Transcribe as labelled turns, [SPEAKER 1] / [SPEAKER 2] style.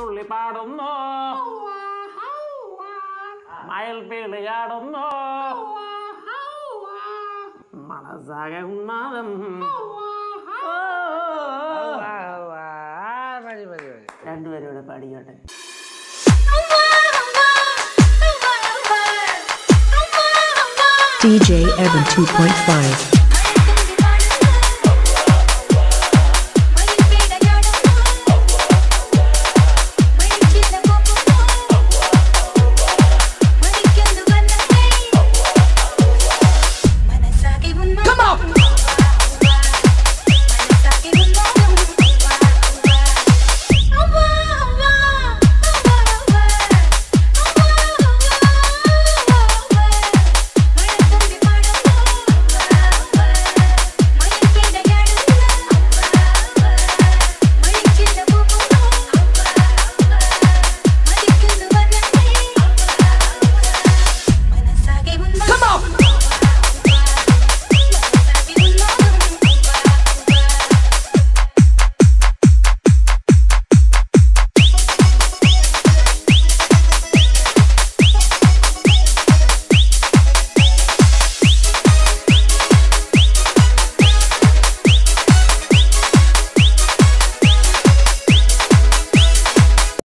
[SPEAKER 1] തുള്ളി പാടുന്നു. മയൽ പീളിയാടുന്നു മനസ്സാകെ ഉന്മാദം രണ്ടുപേരും ഇവിടെ പാടിക്കോട്ടെ.
[SPEAKER 2] DJ Evan 2.5.